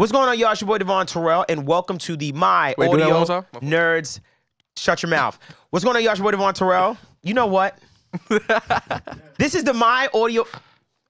What's going on, y'all? It's your boy Devvon Terrell, and welcome to the My Wait, Audio one more time? My. Nerds. Shut your mouth. What's going on, y'all? It's your boy Devvon Terrell. You know what? this is the My Audio.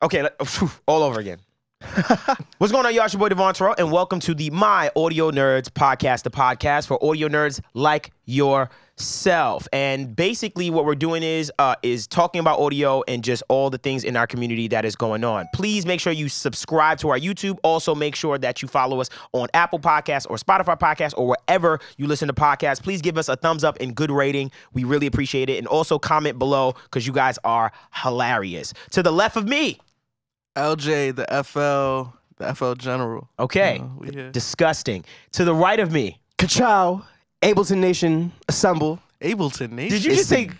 Okay, let- all over again. What's going on, y'all? It's your boy Devvon Terrell, and welcome to the My Audio Nerds podcast, the podcast for audio nerds like yourself. And basically, what we're doing is uh, is talking about audio and just all the things in our community that is going on. Please make sure you subscribe to our YouTube. Also, make sure that you follow us on Apple Podcasts or Spotify Podcasts or wherever you listen to podcasts. Please give us a thumbs up and good rating. We really appreciate it. And also comment below because you guys are hilarious. To the left of me, LJ, the FL, the FL General. okay. Uh, we disgusting. To the right of me, Kachow, Ableton Nation, assemble. Ableton Nation. did you just the say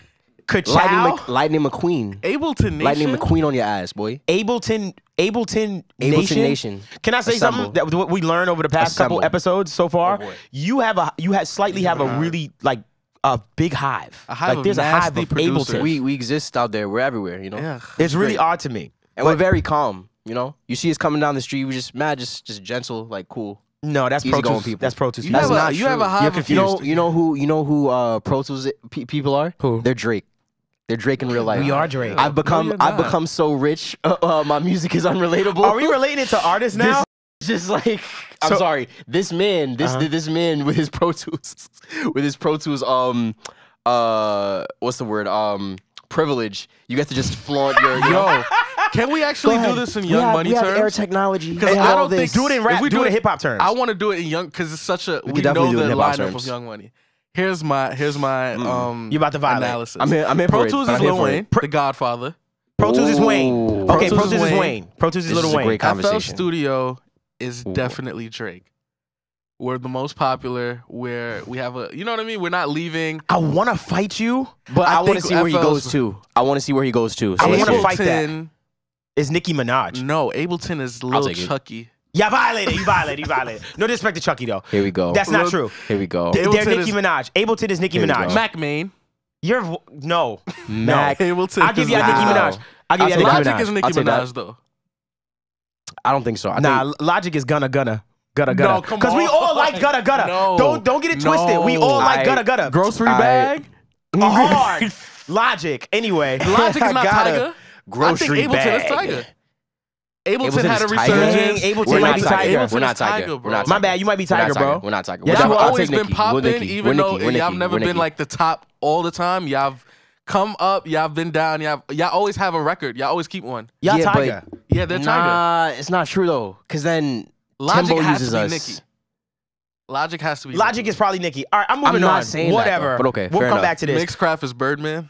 Kachow? Lightning, Mc, Lightning McQueen. Ableton Nation? Lightning McQueen on your ass, boy. Ableton, Ableton, Ableton Nation? Nation. Can I say Assemble. something that what we learned over the past couple episodes so far? Oh, you have a you have slightly have a hive. really like a big hive. A hive like of there's a hive of producers. Ableton. We we exist out there. We're everywhere, you know. Yeah. it's really great. odd to me. And we're very calm, you know. You see us coming down the street, we just mad, just just gentle, like cool. No, that's Pro Easygoing Tools. people. That's Pro Tools. You That's have a- not you have true. a hive You're of- confused. You know, you know who you know who uh Pro Tools pe- people are? Who? They're Drake. They're Drake in real life. we are Drake. I- I've become you're I've not. become so rich. Uh, uh, my music is unrelatable. Are we relating it to artists now? This just like I'm So- sorry. This man, this Uh-huh. this man with his Pro Tools, with his Pro Tools, um, uh, what's the word? Um, privilege. You get to just flaunt your. You know, Yo, can we actually do this in We Young have- Money we have terms? air technology. Because I don't think do it in rap. If we do, do it in hip hop terms. I want to do it in Young because it's such a we, could know definitely do it the in hip-hop lineup terms. of Young Money. Here's my here's my um You about to violate. analysis. I'm here. I'm here Pro for. Tools is Lil. Wayne, the Godfather. Pro Tools is Wayne. Okay, Pro Pro Tools Tools is is Wayne. Wayne. Pro Tools is This Little is a Wayne. great FL. Studio is definitely Drake. We're the most popular. Where we have a, you know what I mean. We're not leaving. I want to fight you, But I I, want to think see where he goes to. I want to see where he goes to. I wanna fight that. Ableton- is Nicki Minaj. No, Ableton is Lil take it. Chucky. Yeah, violated. You violated. You violated. No disrespect to Chucky though. Here we go. That's not Look- true. Here we go. They're Ableton Nicki is- Minaj. Ableton is Nicki Here we Minaj. go. Mac Main. You're v- no. Mac. Ableton. I'll give you a is Nicki Wow. Minaj. I'll give you a I'll Nicki take Logic Minaj. is Nicki I'll take that. Minaj though. I don't think so. I Nah, think, Logic is gonna gonna. Gutta gutta. No, come Because we on. all like gutta gutta. No. Don't don't get it twisted. We all No. like I- gutta gutta. Grocery I- bag. hard. Logic. Anyway. Logic is not Gotta- Tiger. Grocery I think Ableton bag. is Tiger. Ableton, Ableton had a is Tiger? resurgence. Dang, Ableton We're might be Tiger. Tiger. We're not Tiger. Tiger, We're bro. not My bad. You might be We're not Tiger, bro. We're not Tiger. We're Y'all I'll have always been popping, even We're though Nicki. Y'all Nicki. never We're been Nicki. like the top all the time. Y'all have come up, y'all have been down, y'all y'all always have a record. Y'all always keep one. Y'all Yeah, but- Tiger. Yeah, they're Tiger. Nah, it's not true though. Cause then Logic Timbo has uses to be us. Nicki. Logic has to be Logic is probably Nicki. All right, I'm moving I'm not on. saying that, Whatever. though, but okay, We'll come enough. back to this. Mixcraft is Birdman.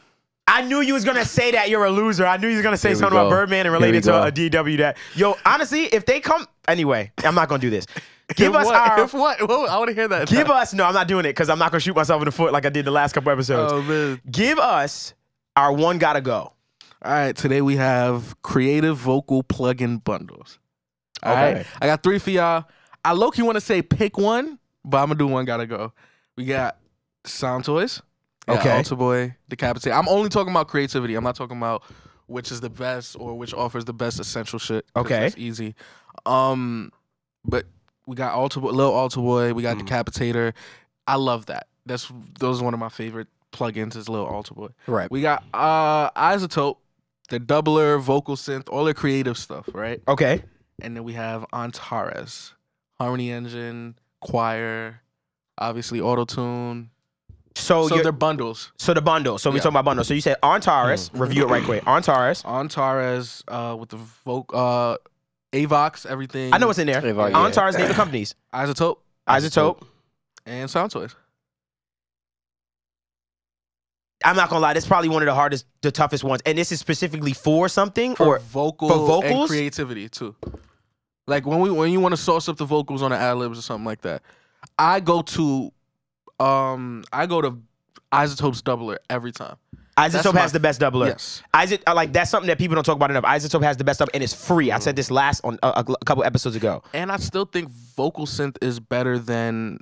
I knew you was gonna say that you're a loser. I knew you was gonna say Here we something about. Birdman and Here relate we it to a DW that. Yo, honestly, if they come anyway, I'm not gonna do this. Give If us what? our If what? Whoa, I want to hear that. give us no, I'm not doing it because I'm not gonna shoot myself in the foot like I did the last couple episodes. Oh man. Give us our one gotta go. All right, today we have creative vocal plugin bundles. All Okay. right, I got three for y'all. I low key want to say pick one, but I'm gonna do one. Gotta go. We got Sound Toys. We got Okay. Alter Boy, Decapitate. I'm only talking about creativity. I'm not talking about which is the best or which offers the best essential shit. Okay. that's easy. Um, but we got Alter Boy, Lil Alter Boy. We got Mm. Decapitator. I love that. That's those are one of my favorite plugins. Is Lil Alter Boy. Right. We got uh iZotope, the doubler, vocal synth, all the creative stuff, right? Okay. And then we have Antares, Harmony Engine, Choir, obviously Auto Tune. So, so you're- they're bundles. so the bundle. So we Yeah. talking about bundle. So you said Antares. Review it right quick. Antares. Antares uh with the voc uh Avox, everything. I know what's in there. Avox, yeah. Antares name the companies. iZotope iZotope. and Sound Toys. I'm not gonna lie. This is probably one of the hardest, the toughest ones. And this is specifically for something For or vocal for and creativity too. Like when we when you want to sauce up the vocals on the ad libs or something like that. I go to um I go to iZotope's doubler every time. iZotope has the best doubler. Yes. Isot- uh, like that's something that people don't talk about enough. iZotope has the best stuff and it's free. I said this last on a, a couple episodes ago. And I still think vocal synth is better than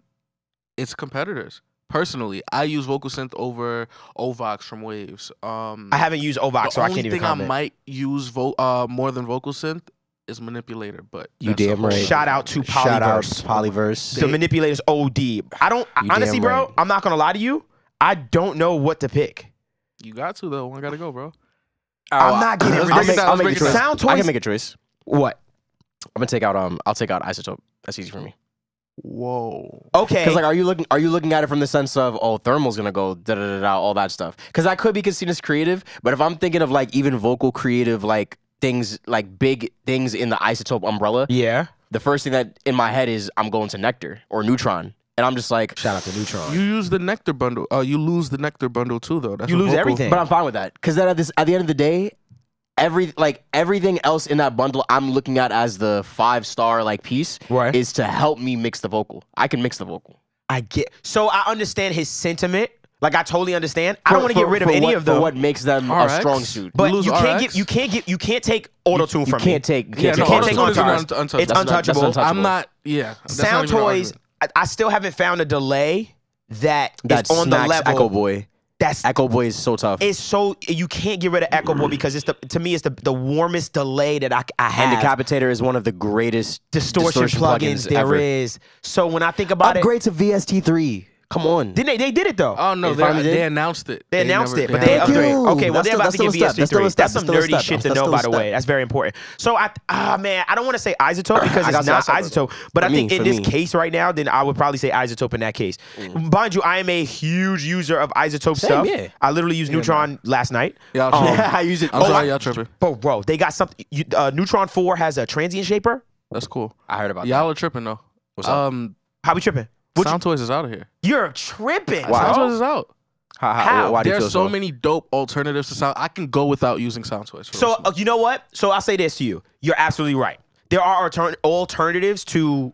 its competitors. Personally, I use vocal synth over Ovox from Waves. Um I haven't used Ovox, so I can't even comment. The only thing I might use vo- uh, more than vocal synth is manipulator, but You that's a damn whole- right. Shout out to Polyverse. Shout out Polyverse. Polyverse. The manipulators OD. I don't You honestly, bro. right. I'm not gonna lie to you. I don't know what to pick. You got to though. I gotta go, bro. I'm not getting Let's rid I'll of make, I'll make a it choice. down. Sound I toys- can make a choice. what. I'm gonna take out um. I'll take out iZotope. That's easy for me. Whoa. Okay. Because like, are you looking? Are you looking at it from the sense of oh, thermal's gonna go da da da da all that stuff? Because I could be considered as creative, but if I'm thinking of like even vocal creative like things like big things in the iZotope umbrella, yeah. the first thing that in my head is I'm going to Nectar or Neutron, and I'm just like, Shout out to Neutron. You use the nectar bundle. Oh, you lose the nectar bundle too, though. That's You lose vocal- everything. but I'm fine with that because then at this at the end of the day. Every like everything else in that bundle, I'm looking at as the five star like piece Right. is to help me mix the vocal. I can mix the vocal. I get. So I understand his sentiment. Like I totally understand. I don't want to get rid of any what- of them. For what makes them RX? a strong suit. but You you can't RX? get. You can't get. You can't take auto tune you from can't me. take. You can't Yeah, take no, can't take auto-tune is Antares. un- untouchable. It's That's not- untouchable. untouchable. I'm not. Yeah. that's not Sound even toys. I, I still haven't found a delay that that is That on the level. Echo Boy. That's Echo Boy is so tough. it's so you can't get rid of Echo Boy because it's the to me it's the the warmest delay that I I have. and. Decapitator is one of the greatest distortion, plugins, there ever. is. So when I think about it, Upgrade to VST3. Come on. it, didn't they? They did it though. Oh no, They they, finally did? they announced it. They announced never- it, but they haven't- Thank upgrade. you. Okay, well That's they're still- about to give still a step. VST That's still a three. That's some That's still a nerdy step. shit to That's know, by the way. That's very important. So I ah man, I don't want to say iZotope because it's not you. I said iZotope, but I think in this case right now, then I would probably say iZotope in that case. Mind you, I am a huge user of iZotope stuff. yeah. I literally used Neutron last night. Y'all Um, tripping. I use it. I'm Oh, sorry, y'all tripping. Bro, bro, they got something. Uh, Neutron Four has a transient shaper. That's cool. I heard about that. Y'all are tripping though. What's up? Um, How we tripping? What you- Sound Toys is out of here. You're tripping. Wow. Sound bro. Toys is out. How, How? Why do you There's feel so so many dope alternatives to sound. I can go without using Sound Toys. For So this uh, you know what? So I'll say this to you. You're absolutely right. There are altern- alternatives to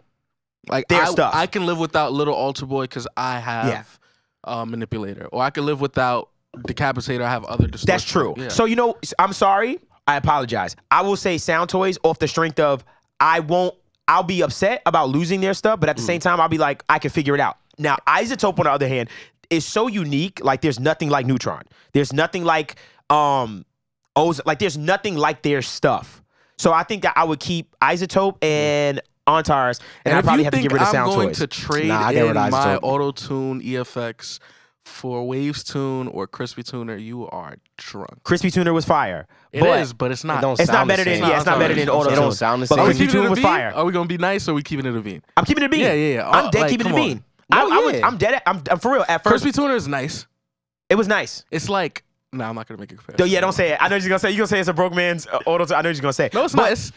like their I, stuff. I can live without Little Alter Boy because I have uh, manipulator, or I can live without Decapitator. I have other. That's true. Yeah. So you know, I'm sorry. I apologize. I will say Sound Toys off the strength of I won't. I'll be upset about losing their stuff, but at the Mm. same time, I'll be like, I can figure it out. Now, iZotope, on the other hand, is so unique. Like, there's nothing like Neutron. There's nothing like um, Oz. Like, there's nothing like their stuff. So I think that I would keep iZotope and Antares, and, and I if probably you have to get rid of I'm Sound going Toys. to trade Nah, I get in rid of my iZotope. Auto Tune EFX for Waves Tune or Crispy Tuner, you are drunk. Crispy Tuner was fire. It but is, but it's not. don't It's not sound the better than yeah, it's not better than Auto It don't sound the But same. Are we Crispy keeping it Tuner a bean? fire. Are we gonna be nice or are we keeping it a bean? I'm keeping it a bean. Yeah, yeah, yeah. I'm dead like, keeping it a bean. on. I, No, I was, yeah. I'm dead. I'm, I'm for real. At first, Crispy Tuner is nice. it was nice. It's like, no, I'm not gonna make a comparison. Yeah, don't say it. I know you're gonna say. You gonna say it's a broke man's uh, auto. I know you're gonna say. No, it's But not.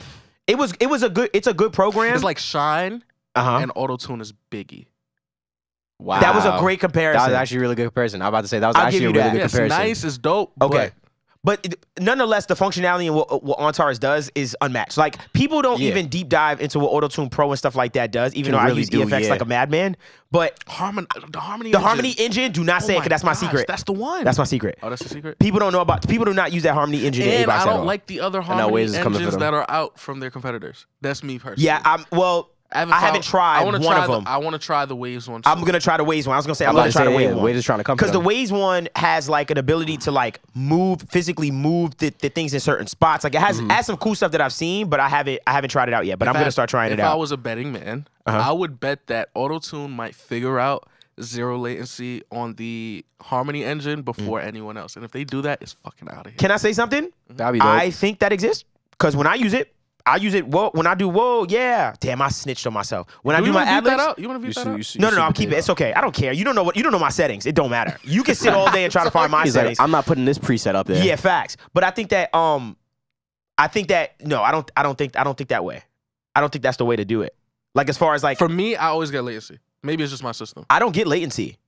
It was. It was a good. It's a good program. it's like Shyne uh huh. and Auto Tune is Biggie. Wow. That was a great comparison. That was actually a really good comparison. I'm about to say that was I'll actually a really that. good Yeah, comparison. nice. It's dope. okay. But But it- nonetheless, the functionality and what, what Antares does is unmatched. Like people don't Yeah. even deep dive into what AutoTune Pro and stuff like that does, even Can though I use do, EFX yeah. like a madman. But Harmon, the Harmony. the engine. Harmony engine, do not Oh say it because that's my gosh, secret. That's the one. That's my secret. Oh, that's the secret. People don't know about. People do not use that Harmony engine. And Avox I don't all. like the other Harmony Waves is coming for engines that are out from their competitors. That's me personally. Yeah, I'm. Well, I haven't, found- tried I one try of the, them. I want to try the Waves one. I'm gonna try the Waves one. I was gonna say I'm, I'm gonna about try to the say, Waves yeah, one. Waves is trying to come because the them. Waves one has like an ability to like move physically move the, the things in certain spots. Like it has Mm-hmm. has some cool stuff that I've seen, but I haven't I haven't tried it out yet. But I'm If gonna I- start trying it out. if I was a betting man, Uh-huh. I would bet that AutoTune might figure out zero latency on the Harmony engine before anyone else. And if they do that, it's fucking out of here. Can I say something? That'd be dope. I think that exists because when I use it, I use it. Whoa, when I do whoa, yeah. Damn, I snitched on myself. When I Do do my ad that libs. You want to beat that out? No, no, no. I'm keeping it. It's okay. I don't care. You don't know what you don't know my settings. It don't matter. You can sit all day and try to find my He's settings. like, I'm not putting this preset up there. Yeah, facts. But I think that um, I think that no, I don't. I don't think. I don't think that way. I don't think that's the way to do it. Like as far as like, For me, I always get latency. Maybe it's just my system. I don't get latency.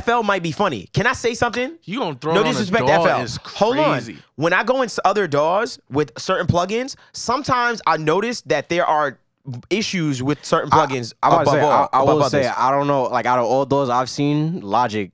FL might be funny. Can I say something? You gonna throw No it on disrespect a FL. is Hold on. When I go into other DAWs with certain plugins, sometimes I notice that there are issues with certain plugins I'm about above to say, all. I, I above will say. I don't know. Like out of all those I've seen, Logic,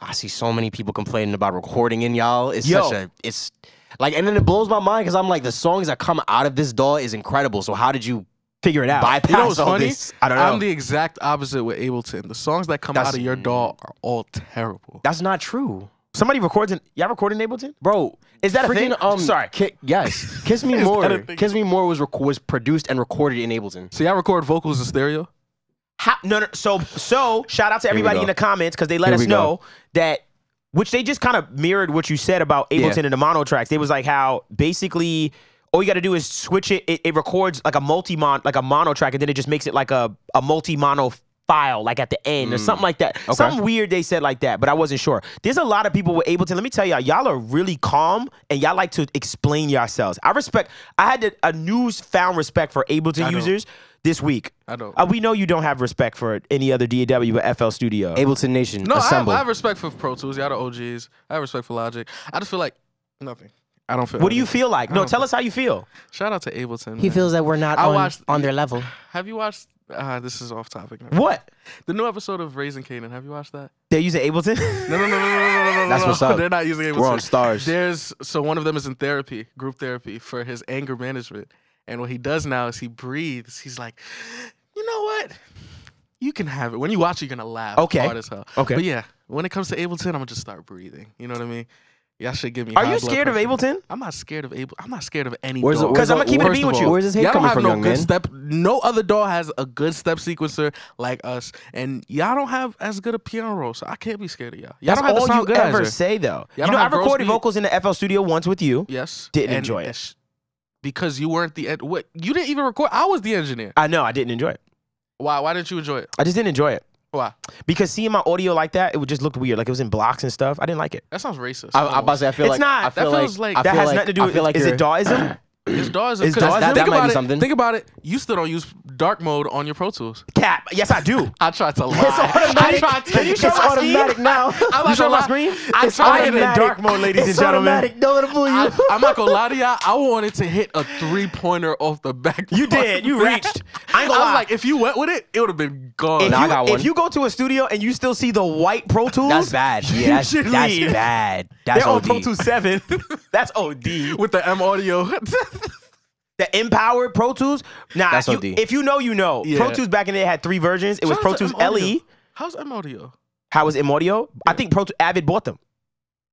I see so many people complaining about recording in y'all. It's Yo. such a, it's like, and then it blows my mind because I'm like, the songs that come out of this DAW is incredible. So how did you figure it out. bypass You know what's funny? this? I don't know. I'm the exact opposite with Ableton. The songs that come That's- out of your DAW are all terrible. That's not true. Somebody records in y'all recording in Ableton? Bro, Is that a freaking, thing? Um, Sorry. Ki- yes. Kiss Me More. Kiss Me More was rec- was produced and recorded in Ableton. So y'all record vocals in stereo? How, no, no. So, so shout out to everybody in the comments because they let Here us we go. know that, which they just kind of mirrored what you said about Ableton Yeah. and the mono tracks. They was like how basically all you got to do is switch it. it. It records like a multi mon, like a mono track, and then it just makes it like a a multi mono file, like at the end or something like that. Something weird they said like that, but I wasn't sure. There's a lot of people with Ableton. Let me tell y'all, y'all are really calm and y'all like to explain yourselves. I respect. I had a, a newfound respect for Ableton I don't. users this week. I don't. Uh, we know you don't have respect for any other DAW but FL Studio. Ableton Nation. No, I have. I have respect for Pro Tools. Y'all the OGs. I have respect for Logic. I just feel like nothing. I don't feel. what do you feel like? No, tell us how you feel. Shout out to Ableton. he man. feels that we're not I on, watched- on their level. Have you watched? Uh, this is off topic. Now. What? The new episode of Raising Kanan. Have you watched that? They're using Ableton? No, no, no, no, no, no, no, no. That's no. what's up. They're not using Ableton. We're on stars. There's so one of them is in therapy, group therapy for his anger management, and what he does now is he breathes. He's like, you know what? You can have it. When you watch, it, you're gonna laugh Okay. hard as hell. Okay. But yeah, when it comes to Ableton, I'm gonna just start breathing. You know what I mean? Y'all should give me. Are you scared of. Ableton? I'm not scared of Able. I'm not scared of any. Where's the- DAW. where's 'Cause I'ma keep it a First bean with you. Where's his hate y'all don't have from, no young good man? step. No other DAW has a good step sequencer like us, and y'all don't have as good a piano roll. So I can't be scared of y'all. Y'all That's don't have the all sound you ever goodizer. say, though. Y'all you know, I recorded vocals in the FL Studio once with you. Yes. Didn't enjoy it. Because you weren't the en- what you didn't even record. I was the engineer. I know, I didn't enjoy it. Why? Why didn't you enjoy it? I just didn't enjoy it. Why? Because seeing my audio like that, it would just look weird. Like it was in blocks and stuff. I didn't like it. That sounds racist. I, I'm about to say, I feel It's like not. I feel That feels like, like- I that feel has like, nothing to do I with feel like Is it Dawism? It's DAWism. Is 'cause DAWism? Think That might about be it. something. Think about it. You still don't use dark mode on your Pro Tools. Cap. Yes, I do. I tried to lie. automatic. I tried to. Can you show It's my screen? automatic now. I'm You show gonna my lie. screen? I It's tried I am in it. dark mode, ladies and It's gentlemen. automatic. Don't let it fool you. I, I'm not gonna lie to y'all. I wanted to hit a three pointer off the back. You did. You reached. I ain't gonna was lie. like, if you went with it, it would have been gone. if, Nah, I you, got if you go to a studio and you still see the white Pro Tools, That's bad. Yeah, that's, should that's leave. bad. That's They're on OD. Pro Tools 7. That's OD. with the M audio. The M-Powered Pro Tools. Nah, That's you- OD. if you know, you know. Yeah. Pro Tools back in the day had three versions. It was Shout Pro out Tools M Audio. LE. How's M audio? How was M Audio? I think Pro Avid bought them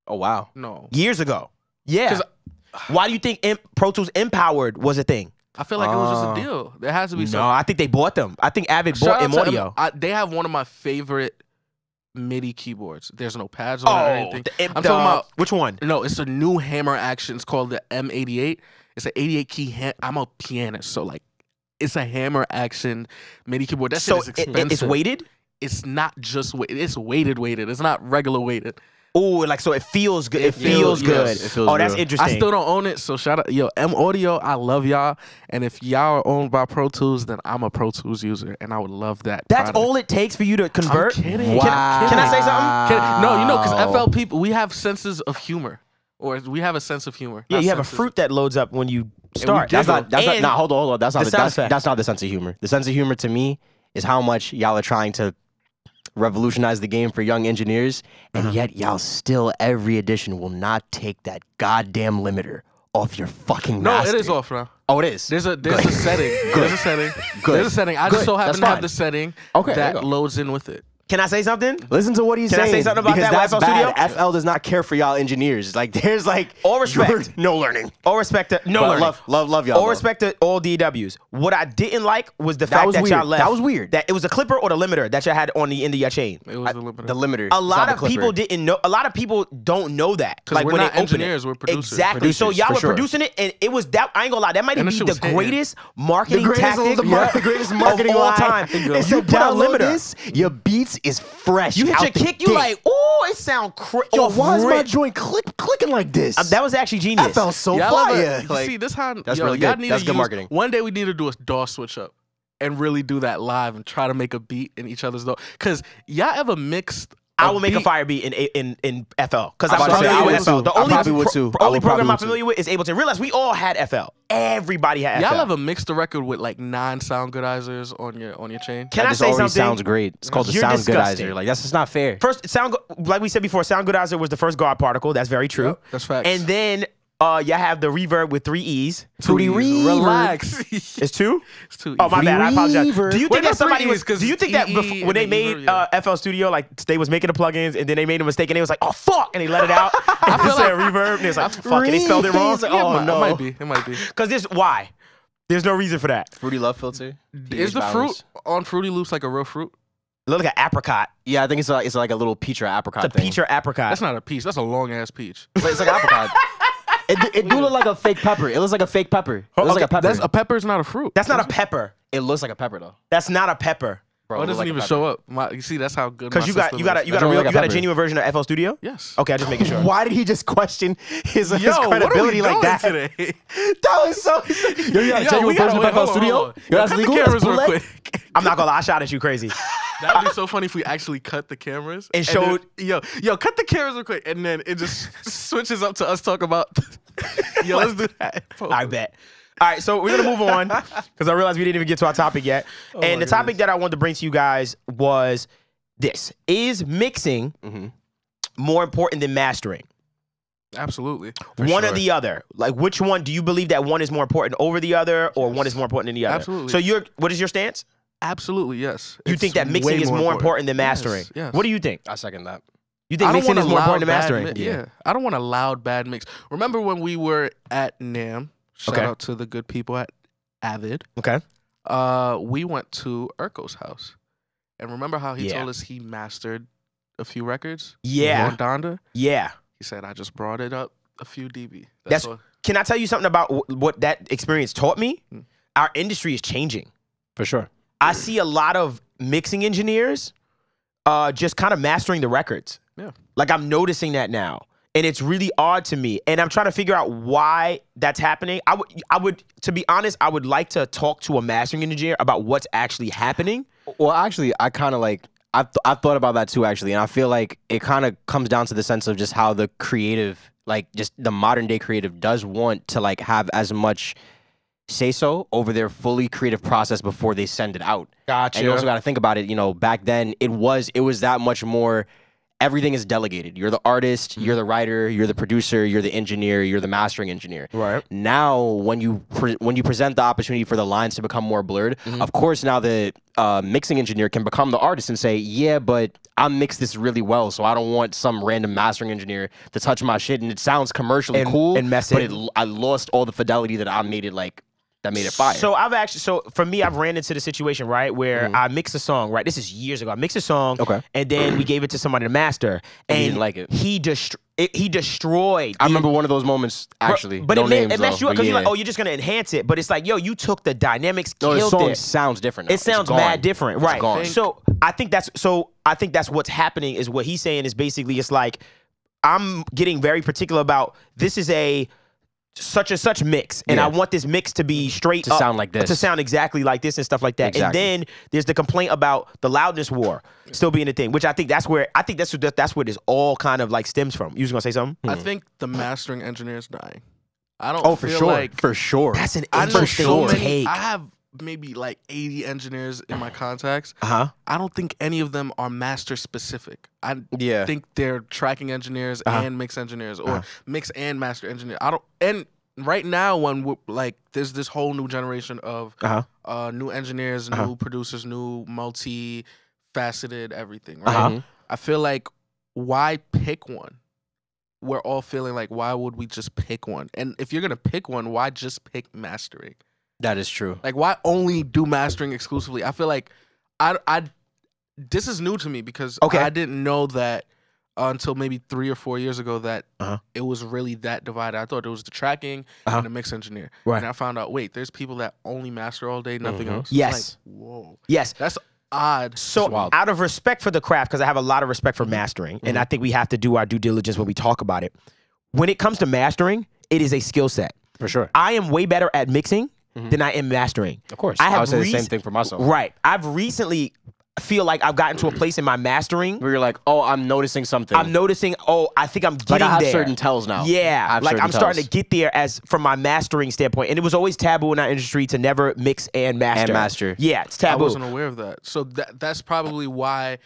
Oh wow. No, years ago. Yeah. 'Cause- Why do you think M- Pro Tools M-Powered was a thing? I feel like it was Ah. just a deal. There has to be No, some. I think they bought them. I think Avid Shout bought out M Audio. I, they have one of my favorite MIDI keyboards. There's no pads on it or oh, anything. Oh, the M- I'm the- talking about which one? no. It's a new Hammer Action. It's called the M88. It's an 88 key. Ha- I'm a pianist, so like, it's a Hammer Action MIDI keyboard. That So shit is expensive. it- it's weighted. It's not just weighted. It's weighted. Weighted. It's not regular weighted. Oh, like so it feels good. It, It feels feels- good. yes, it feels oh, that's real. interesting. I still don't own it, so shout out, yo, M Audio. I love y'all, and if y'all are owned by Pro Tools, then I'm a Pro Tools user, and I would love that. that's product. all it takes for you to convert. kidding. Can, I- can I say something? Can- no, you know, because Wow. FL people, we have senses of humor, or we have a sense of humor. Yeah, not you have a fruit that loads up when you start. That's not. That's not. Nah, hold on, hold on. That's not. the The, that's, that's not the sense of humor. The sense of humor to me is how much y'all are trying to revolutionize the game for young engineers, and Uh-huh. yet y'all still every edition will not take that goddamn limiter off your fucking. No, master. it is off now. Oh, it is. There's a there's Good. a setting. There's a setting. Good. There's a setting. I Good. just so happen That's to have fine. the setting Okay, there that go. loads in with it. Can I say something? Listen to what he's saying. Can I say something about because that that's bad. Studio? FL does not care for y'all engineers. Like there's like All respect. no learning. All respect to no But learning. Love, love, love y'all. All respect to all DWs. What I didn't like was the fact was that y'all left. That was weird. That it was a clipper or the limiter that y'all had on the end of your chain. It was the limiter. The limiter. A lot of people didn't know. A lot of people don't know that. 'Cause we're when not they open engineers, it. we're producers. Exactly. so y'all were sure. producing it, and it was that. I ain't gonna lie. That might And be the the was hitting. greatest marketing the greatest, tactic the, mar- the greatest marketing of all time. It You put a limiter. this, your beats is fresh. You hit out your the kick. You like, oh, it sound crazy. yo, why is my joint click clicking like this? Uh, that was actually genius. that felt so Y'all fire. Like, see, this how that's yo, really good. That's good use- marketing. One day we need to do a DAW switch up and really do that live and try to make a beat in each other's DAW. Cause y'all ever mixed? I will make a fire beat in in in FL because I'm I'm about to say, familiar I with would FL. too. The only, probably would too. pro- only program I'm would too. familiar with is Ableton. Realize we all had FL. Everybody had FL. Y'all FL. ever mixed a record with like nine Soundgoodizers on your on your chain? Can that I just say already something? sounds great. It's called the You're sound disgusting. goodizer. Like that's just not fair. First, sound like we said before, Soundgoodizer was the first God particle. That's very true. Yep, that's facts. And then Uh, you have the reverb with three E's. Fruity Please, Reverb. Relax. It's two. it's too Oh my bad. I apologize. Reverb. Do you think no, that somebody three was? E's, 'cause Do you think that EE bef- when they and made reverb, yeah. uh, FL Studio, like they was making the plugins and then they made a mistake and they was like, "Oh fuck," and they let it out. I feel said like- reverb. And it's like, "Fuck," and they spelled it wrong. Reeves. Yeah, Oh, it might, no. it might be. It might be. Because this why? There's no reason for that. Fruity Love Philter. Is the fruit on Fruity Loops like a real fruit? It looked like an apricot. Yeah, I think it's like it's like a little peach or apricot It's a thing. peach or apricot. That's not a peach. That's a long ass peach. But it's like apricot. it, it do look like a fake pepper. It looks like a fake pepper. It oh, looks like a pepper. That's a pepper is not a fruit. That's not a pepper. it looks like a pepper though. That's not a pepper. Bro, Oh, it doesn't like even show up. My, you see, that's how good. Because my you got you got a you got a That's real like a you got a pepper. genuine version of FL Studio. Yes. Okay, I just making sure. Why did he just question his, his Yo, what are we credibility like doing that? today? That was so. Yo, you got a Yo, genuine we gotta- version wait, of FL hold on, Studio? hold on. Yo, that's Cut legal. The That's cameras real bootleg? quick. I'm not gonna lie, I shot at you crazy. That'd be so funny if we actually cut the cameras And then- showed- yo, yo, cut the cameras real quick, and then it just switches up to us talk about. yo, let's do that. I bet. All right, so we're gonna move on because I realized we didn't even get to our topic yet. Oh and the topic that I wanted to bring to you guys was this: Is mixing Mhm. more important than mastering? Absolutely. one or the other. Like, which one do you believe that one is more important over the other, or one is more important than the other? Absolutely. So, you're what is your stance? Absolutely, yes. You It's think that mixing way is more important, than mastering? Yes. What do you think? I second that. You think I don't mixing want is a more loud important than bad mastering? mi- yeah. I don't want a loud bad mix. Remember when we were at NAMM? Shout Okay. out to the good people at Avid. Okay. Uh, we went to Irko's house, and remember how he Yeah. told us he mastered a few records. Yeah. on Donda. Yeah. He said, "I just brought it up a few dB." That's- what- Can I tell you something about wh- what that experience taught me? Hmm. Our industry is changing. For sure. I see a lot of mixing engineers uh, just kind of mastering the records. Yeah. Like I'm noticing that now. And it's really odd to me. And I'm trying to figure out why that's happening. I would I would to be honest, I would like to talk to a mastering engineer about what's actually happening. Well, actually, I kind of like I've th- I've thought about that too. Actually, and I feel like it kind of comes down to the sense of just how the creative, like just the modern day creative, does want to like have as much say so over their fully creative process before they send it out. Gotcha. And you also got to think about it. You know, back then it was it was that much more. Everything is delegated. You're the artist. You're the writer. You're the producer. You're the engineer. You're the mastering engineer. right. Now, when you pre- when you present the opportunity for the lines to become more blurred, Mhm. of course, now the uh, mixing engineer can become the artist and say, "Yeah, but I mix this really well, so I don't want some random mastering engineer to touch my shit." And it sounds commercially And- cool, and messy, but it, I lost all the fidelity that I made it like that made it fire. So I've actually so for me, I've ran into the situation right where Mhm. I mixed a song. Right, this is years ago. I mixed a song, okay, and then we gave it to somebody to master, And and he didn't like it. He dest- it, he destroyed. I remember one of those moments actually. but no it, ma- names it messed you up but because you're like, oh, you're just gonna enhance it. But it's like, yo, you took the dynamics, no, the killed song it. sounds different. Now. It It's sounds gone. mad different, right? gone. So I think that's so. I think that's what's happening. Is what he's saying is basically it's like I'm getting very particular about this is a such and such mix, and Yeah. I want this mix to be straight To up- sound like this. to sound exactly like this and stuff like that. Exactly. And then there's the complaint about the loudness war still being a thing, which I think that's where I think that's what that's where this all kind of like stems from. You was gonna say something? I Hmm. think the mastering engineer is dying. I don't. Oh, for feel sure, Like for sure. That's an I know interesting so many. take. I have maybe like 80 engineers in my contacts. Uh huh. I don't think any of them are master specific. I yeah. think they're tracking engineers Uh-huh. and mix engineers or Uh-huh. mix and master engineer. I don't and right now when we're like there's this whole new generation of Uh-huh. uh new engineers, Uh-huh. new producers, new multi faceted everything, right? Uh-huh. I feel like why pick one? We're all feeling like why would we just pick one? And if you're gonna pick one, why just pick mastering? That is true. Like why only do mastering exclusively? I feel like I I this is new to me because Okay. I didn't know that uh, until maybe three or four years ago that Uh-huh. it was really that divided. I thought it was the tracking Uh-huh. and the mix engineer. Right. And I found out wait, there's people that only master all day, nothing Mhm. else. Yes. Like, whoa. Yes. That's odd. So, out of respect for the craft, because I have a lot of respect for mastering, and I think we have to do our due diligence when we talk about it. When it comes to mastering, it is a skill set. For sure. I am way better at mixing Mhm. than I am mastering. Of course. I I, have would say the same thing for myself. Right. I've recently feel like I've gotten to a place in my mastering. Where you're like, oh, I'm noticing something. I'm noticing. Oh, I think I'm like getting I have there. certain tells now. Yeah, like I'm starting to get there as from my mastering standpoint, and it was always taboo in our industry to never mix and master. And master. Yeah, it's taboo. I wasn't aware of that. So that that's probably why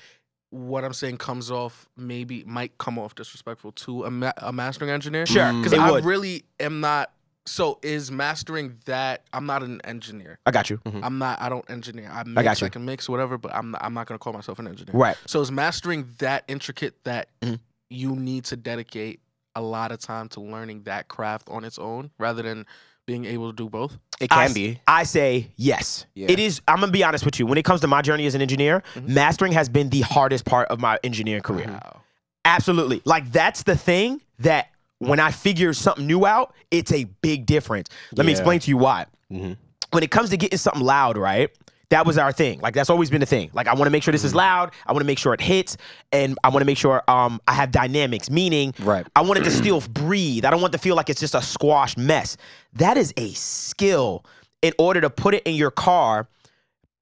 what I'm saying comes off maybe might come off disrespectful to a, ma- a mastering engineer. Sure, Mm. because I would. really am not. So is mastering that? I'm not an engineer. I got you. I'm not. I don't engineer. I mix. I, got you. can mix whatever, but I'm not, I'm not gonna call myself an engineer. Right. So is mastering that intricate that Mhm. you need to dedicate a lot of time to learning that craft on its own, rather than being able to do both? It can s- be. I say yes. Yeah. It is. I'm gonna be honest with you. When it comes to my journey as an engineer, Mhm. mastering has been the hardest part of my engineering career. Wow. Absolutely. Like that's the thing that when I figure something new out, it's a big difference. Let me explain to you why. Mhm. When it comes to getting something loud, right? That was our thing. Like that's always been the thing. Like I want to make sure this is loud. I want to make sure it hits, and I want to make sure um I have dynamics. Meaning, Right. I want it to still breathe. I don't want to feel like it's just a squashed mess. That is a skill in order to put it in your car,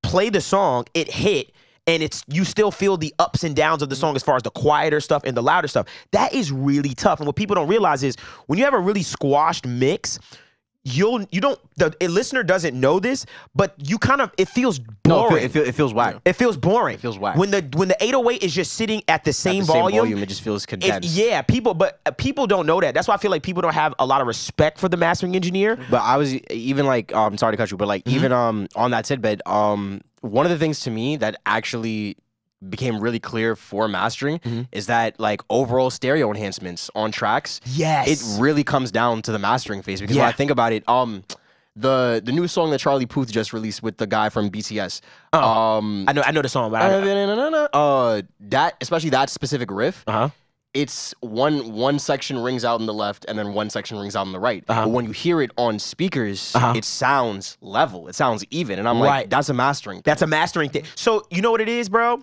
play the song, it hit, and it's you still feel the ups and downs of the song as far as the quieter stuff and the louder stuff. That is really tough. And what people don't realize is when you have a really squashed mix, you'll you don't the a listener doesn't know this, but you kind of it feels No, boring. it, feel, it, feel, it feels whack. It feels boring. It feels whack. When the when the 808 is just sitting at the At same, the same volume, It just feels it- condensed. yeah, people, but uh, people don't know that. That's why I feel like people don't have a lot of respect for the mastering engineer. But I was even like, um, sorry to cut you, but like even um on that tidbit, um, one of the things to me that actually became really clear for mastering Mhm. is that like overall stereo enhancements on tracks, Yes, it really comes down to the mastering phase. Because when I think about it, um, the the new song that Charlie Puth just released with the guy from BTS, Oh. um, I know, I know the song, but I, uh, that especially that specific riff, uh huh. It's one one section rings out in the left and then one section rings out in the right. Uh-huh. But when you hear it on speakers, Uh-huh. it sounds level. It sounds even. And I'm Right. like, that's a mastering. That's a mastering thing. So you know what it is, bro.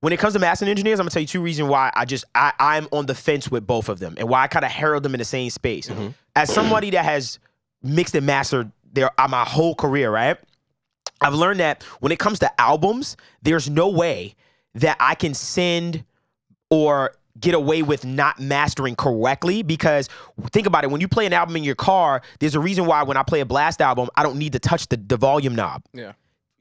When it comes to mastering engineers, I'm gonna tell you two reasons why I just I, I'm on the fence with both of them and why I kind of herald them in the same space. Mhm. As somebody that has mixed and mastered their uh, my whole career, right? I've learned that when it comes to albums, there's no way that I can send or get away with not mastering correctly because think about it when you play an album in your car there's a reason why when i play a blast album i don't need to touch the, the volume knob Yeah.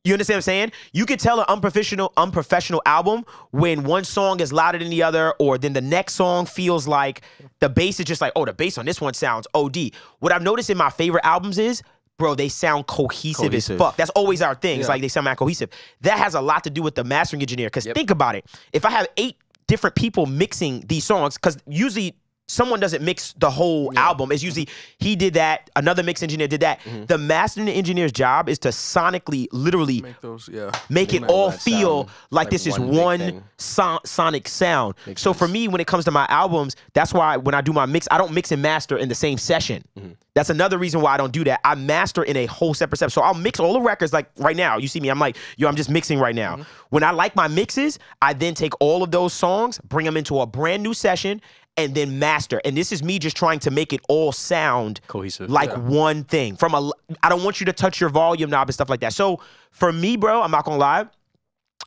you understand what I'm saying? You could tell an unprofessional, unprofessional album when one song is louder than the other, or then the next song feels like the bass is just like, oh, the bass on this one sounds OD. What I've noticed in my favorite albums is, bro, they sound cohesive, Cohesive. as fuck. That's always our thing. It's like they sound mad cohesive. That has a lot to do with the mastering engineer. Because Yep. think about it. If I have eight different people mixing these songs, because usually someone doesn't mix the whole album. It's usually he did that, another mix engineer did that. Mm-hmm. The mastering engineer's job is to sonically, literally Make those. Yeah. make it all feel like, like this is one big one son- sonic sound. Makes so for me, when it comes to my albums, that's why when I do my mix, I don't mix and master in the same session. Mm-hmm. That's another reason why I don't do that. I master in a whole separate session. So I'll mix all the records like right now. You see me, I'm like, yo, I'm just mixing right now. Mm-hmm. When I like my mixes, I then take all of those songs, bring them into a brand new session, and then master. And this is me just trying to make it all sound Cohesive. like one thing from a i don't want you to touch your volume knob and stuff like that so for me bro i'm not gonna lie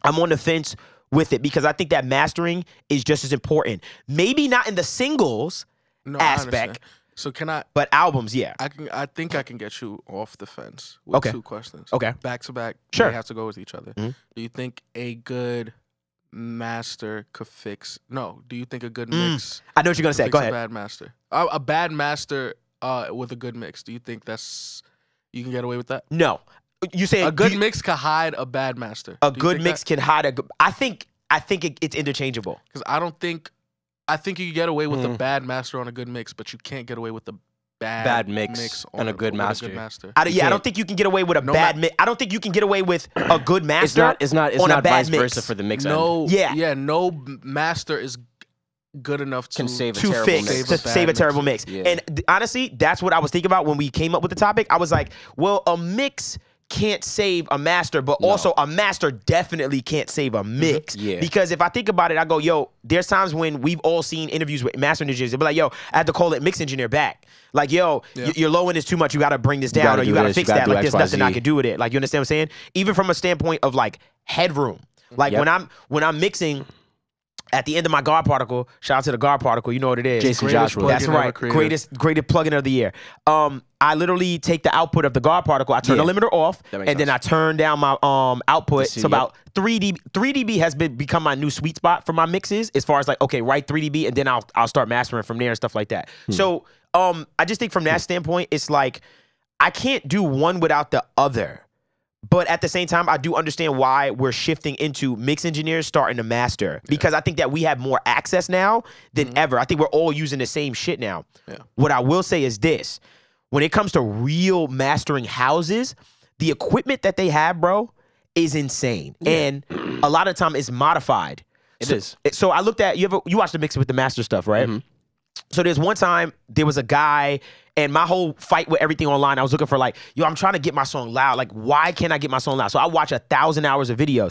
i'm on the fence with it because i think that mastering is just as important maybe not in the singles No, I Aspect. understand. So can I? but albums yeah I can. I think I can get you off the fence with Okay. two questions. Okay. Back to back. Sure. They have to go with each other. Mhm. Do you think a good master could fix? No. Do you think a good Mm. mix? i know what you're gonna could say fix go A ahead bad master. Uh, a bad master uh, with a good mix. Do you think that's you can get away with that? no you say A good mix could hide a bad master. a good mix can hide a good i think i think it, it's interchangeable Because I don't think. I think you can get away with a Mm. bad master on a good mix, but you can't get away with a bad Bad mix on and a good with master. master. I, yeah i don't think you can get away with a No bad mix i don't think you can get away with a good master it's not. It's not. It's not vice mix. versa for the mix. end. no, Yeah. yeah, no master is good enough to Can save a to terrible fix mix. to Save a save a terrible mix. mix. Yeah. And th- honestly, that's what I was thinking about when we came up with the topic. I was like, well, a mix can't save a master, but No. also a master definitely can't save a mix. Yeah. Because if I think about it, I go, yo, there's times when we've all seen interviews with master engineers. They'll be like, yo, I had to call it mix engineer back. Like, yo, Yeah. y- your low end is too much. You got to bring this down gotta or you got to fix gotta that. Like, X, there's nothing I can do with it. Like, you understand what I'm saying? Even from a standpoint of like headroom. Like Yep. when I'm when I'm mixing at the end of my God particle, shout out to the God particle. You know what it is. Jason Greatest Joshua. That's right. created. Greatest greatest plugin of the year. Um, I literally take the output of the guard particle. I turn Yeah. the limiter off, and makes then I turn down my um output see, to about three dB. Three dB has been become my new sweet spot for my mixes. As far as like, okay, write three dB, and then I'll I'll start mastering from there and stuff like that. Hmm. So um, I just think from that standpoint, it's like I can't do one without the other. But at the same time, I do understand why we're shifting into mix engineers starting to master because I think that we have more access now than mm-hmm. ever. I think we're all using the same shit now. Yeah. What I will say is this when it comes to real mastering houses, the equipment that they have, bro, is insane. And a lot of time it's modified. It so, is. So I looked at you ever you watched the mix with the master stuff, right? Mm-hmm. So there's one time there was a guy, and my whole fight with everything online, I was looking for like, yo, I'm trying to get my song loud. Like, why can't I get my song loud? So I watch a thousand hours of videos.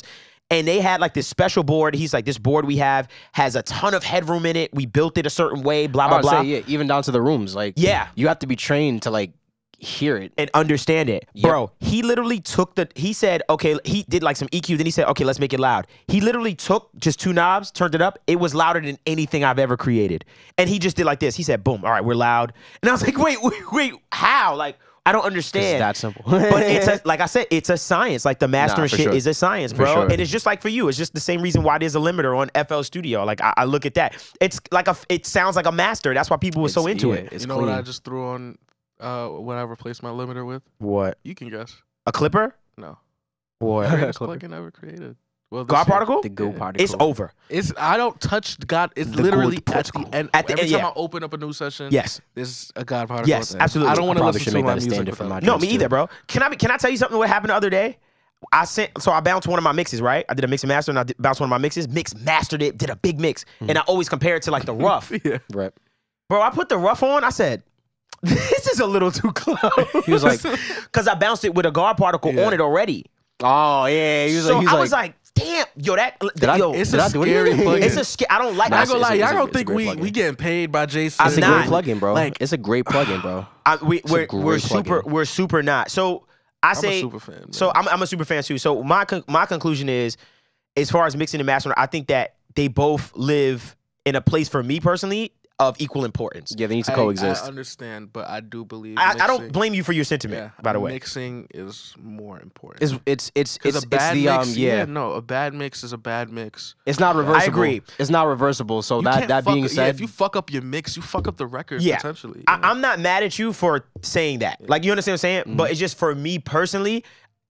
And they had like this special board. He's like, this board we have has a ton of headroom in it. We built it a certain way, blah, blah, blah. say, yeah, even down to the rooms. Like, Yeah. you have to be trained to like hear it. and understand it. Yep. Bro, he literally took the he said, okay, he did like some EQ, then he said, okay, let's make it loud. He literally took just two knobs, turned it up. It was louder than anything I've ever created. And he just did like this. He said, boom, all right, we're loud. And I was like, wait, wait, wait, how? Like, I don't It's understand. that simple. but it's a, like I said, it's a science. Like the mastering for shit sure. is a science, bro. sure. And it's just like for you. It's just the same reason why there's a limiter on FL Studio. Like I, I look at that. It's like a. It sounds like a master. That's why people were so into yeah, it. It's you know clean. what I just threw on uh, when I replaced my limiter with? What? You can guess. A clipper? No. What? Greatest Clipper. plugin ever created. Well, God year. particle? the go Yeah. particle. It's over. It's I don't touch God. It's The literally gold at the particle. end. At the every end, time yeah. I open up a new session, Yes. there's a God particle. Yes, in there. absolutely. I don't want to listen to make my that a music standard for without my. No, me too. either, bro. Can I be, can I tell you something? What happened the other day? I sent so I bounced one of my mixes, right? I did a mix and master, and I did, bounced one of my mixes. Mix mastered it, did a big mix, and I always compare it to like the rough, Yeah. right. bro. I put the rough on. I said, this is a little too close. He was like, because I bounced it with a God particle Yeah. on it already. oh yeah. He was so like, he was I like, was like, damn, yo, that did I, yo, it's did a I do scary plugin. it's a sca- I don't like. I Nah, ain't gonna lie, y'all don't think great we plugin. we getting paid by Jason. It's a I'm great not. plugin, bro. Like- it's a great plugin, bro. I, we, a we're great we're super we're super not. So I say, I'm say a super fan. So. I'm, I'm a super fan too. So my con- my conclusion is, as far as mixing and mastering, I think that they both live in a place for me personally of equal importance. Yeah, they need to I- coexist. I understand, but I do believe. I, I don't blame you for your sentiment, Yeah, by the way. mixing is more important. it's it's it's it's, a bad it's the mix, um yeah. no, a bad mix is a bad mix. It's not reversible. I agree. It's not reversible. So You that that fuck- being yeah, said, if you fuck up your mix, you fuck up the record Yeah. potentially. I, I'm not mad at you for saying that. Like you understand what I'm saying? Mm-hmm. But it's just for me personally.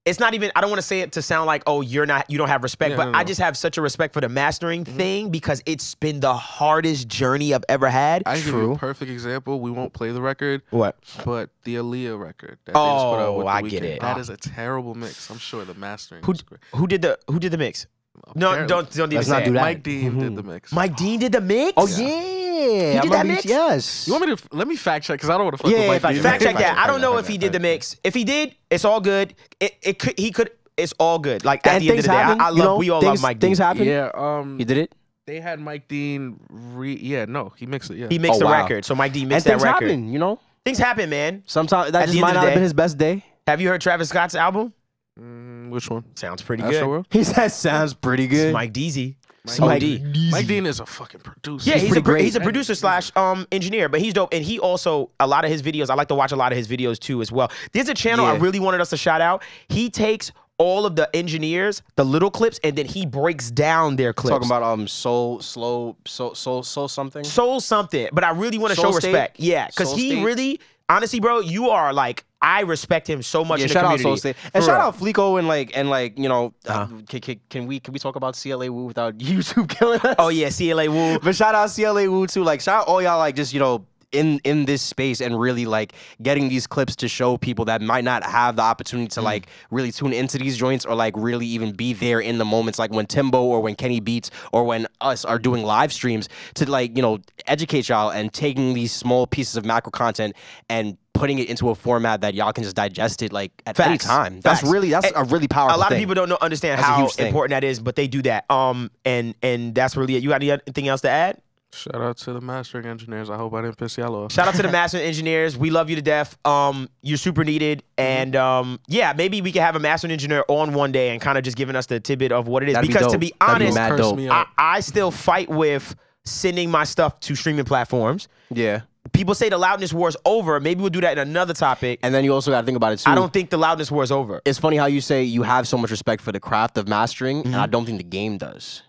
It's not even. I don't want to say it to sound like, oh, you're not. You don't have respect. Yeah, but no, Mm-hmm. I just have such a respect for the mastering thing because it's been the hardest journey I've ever had. I can give you True. a perfect example. We won't play the record, what? but the Aaliyah record that they put out Oh, with the I get it. That Oh. is a terrible mix. I'm sure the mastering. Who is great. who did the who did the mix? No, don't don't even Let's say not it. do that. Mike Dean did the mix. Mike Dean did the mix. oh Yeah. yeah, He I did that remember you- mix? Yes. You want me to let me fact check because I don't want to fuck Yeah, with yeah, Mike fact check, Fact check that. I don't know if he did the mix. If he did, it's all good. It it could he could. It's all good. Like at And the end of things the day, I, happen, I you love. know, we all things, love Mike Things Dean. happen. Yeah, um, He did it. they had Mike Dean re. Yeah, no, he mixed it. Yeah, He mixed Oh, the wow. record, so Mike Dean And mixed that things record. happen. You know, Things happen, man. sometimes that At just might of the not have been his best day. Have you heard Travis Scott's album? Mm, which one? Sounds pretty Astro good. World? He said, "Sounds pretty It's good." Mike Deezy. Mike It's Mike Dean. D. Mike Dean is a fucking producer. Yeah, he's, a great. he's a producer slash um engineer, but he's dope. And he also a lot of his videos. I like to watch a lot of his videos too as well. There's a channel I really wanted us to shout out. He takes all of the engineers, the little clips, and then he breaks down their clips. Talking about um soul slow soul soul soul something. soul something, but I really want to show State? respect. Yeah, because Soul he State? really, honestly, bro, you are like I respect him so much Yeah, in the shout out. Soul State and shout real. out Fleeko and like and like you know uh, Uh-huh. can, can, can we can we talk about CLA Woo without YouTube killing us? Oh yeah, CLA Woo. But shout out CLA Woo too. Like shout out all y'all like just you know in in this space and really like getting these clips to show people that might not have the opportunity Mm. to like really tune into these joints or like really even be there in the moments like when Timbo or when Kenny Beats or when us are doing live streams to like you know educate y'all and taking these small pieces of macro content and putting it into a format that y'all can just digest it like at any Facts. time. That's Facts. really that's And a really powerful a lot thing. of people don't know understand That's how important that is, but they do that. Um, and and that's really it. You got anything else to add? Shout out to the mastering engineers. I hope I didn't piss y'all off. Shout out to the mastering engineers. We love you to death. Um, you're super needed, and um, yeah, maybe we can have a mastering engineer on one day and kind of just giving us the tidbit of what it is. That'd because to dope. be That'd be honest, mad Curse dope. me I. I still fight with sending my stuff to streaming platforms. Yeah. People say the loudness war is over. Maybe we'll do that in another topic. And then you also got to think about it too. I don't think the loudness war is over. it's funny how you say you have so much respect for the craft of mastering, and Mhm. I don't think the game does.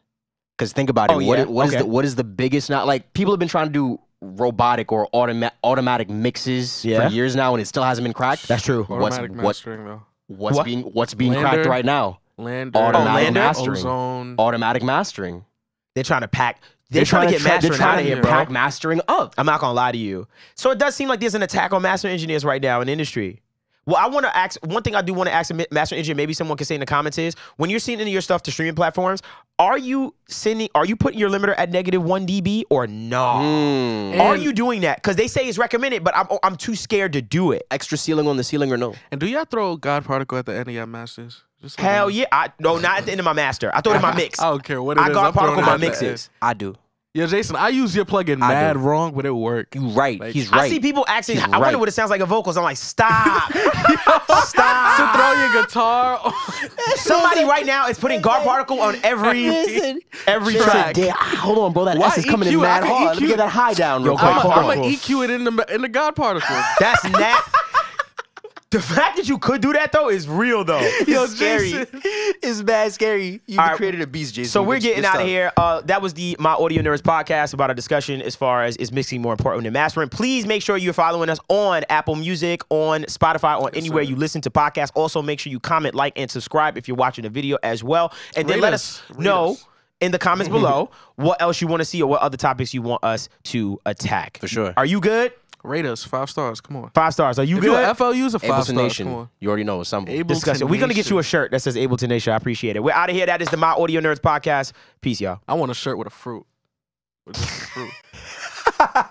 Because think about it, Oh, what, yeah? i- what is Okay. the what is the biggest not Like people have been trying to do robotic or automa- automatic mixes Yeah. for years now, and it still hasn't been cracked. That's true. What's- Automatic what- mastering though. what's What? being what's being cracked right now? LANDR, Automatic LANDR? mastering. ozone. Automatic mastering. They're trying to pack. They're, trying, to get tra- they're mastering trying out of to here, bro. pack mastering up. I'm not gonna lie to you. So it does seem like there's an attack on master engineers right now in the industry. Well, I want to ask one thing. I do want to ask a mi- master engineer. Maybe someone can say in the comments is when you're sending your stuff to streaming platforms, are you sending? Are you putting your limiter at negative one dB or no? Mm. Are you doing that? Because they say it's recommended, but I'm I'm too scared to do it. Extra ceiling on the ceiling or no? And do y'all throw God particle at the end of your masters? Just Hell that. yeah! I no, not at the end of my master. I throw it in my mix. I don't care what it I is, got I'm throwing particle it my at the mixes. I do. End. Yeah, Jaycen, I use your plugin I mad do. wrong, but it worked. You right. Like, He's right. I see people asking. He's I wonder right. what it sounds like in vocals. I'm like, stop, stop. to throw your guitar. Somebody right now is putting God particle on every Listen, every Listen, track. damn, hold on, bro. That Why S is coming in EQ? I mad can hard. Let me get that high down real quick. I'm gonna EQ it in the in the God particle. That's not. The fact that you could do that though is real though. Yo, It's scary. Jaycen. It's bad scary. You right. created a beast, Jaycen. So we're getting out of here. Uh, that was the My Audio Nerds podcast about a discussion as far as is mixing more important than mastering. Please make sure you're following us on Apple Music, on Spotify, on anywhere sir. you listen to podcasts. Also, make sure you comment, like, and subscribe if you're watching the video as well. And then let us. us know us. in the comments below what else you want to see or what other topics you want us to attack. For sure. Are you good? Rate us five stars. Come on. Five stars. Are you If you good? a FLU's a five Ableton stars. Nation. Come on. You already know assemble. Ableton Disgusting. We're gonna get you a shirt that says Ableton Nation. I appreciate it. We're out of here. That is the My Audio Nerds podcast. Peace, y'all. I want a shirt with a fruit. With a fruit.